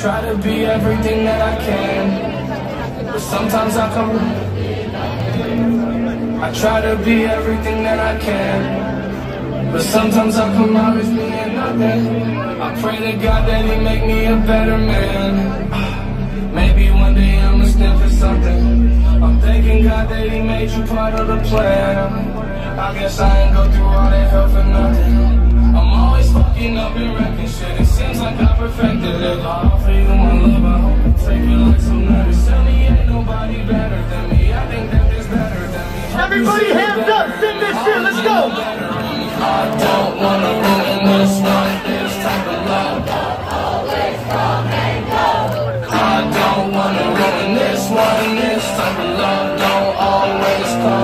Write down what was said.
try to be everything that I can, but sometimes I come. I try to be everything that I can, but sometimes I come out as being nothing. I pray to God that He make me a better man. Maybe one day I'ma stand for something. I'm thanking God that He made you part of the plan. I guess I ain't go through all that hell for nothing. I'm always fucking up and wrecking shit. It seems like I perfected it. I Everybody hands up, sing this shit, let's go. I don't wanna ruin this night, this type of love. I don't wanna this one, this type of love. Don't always come.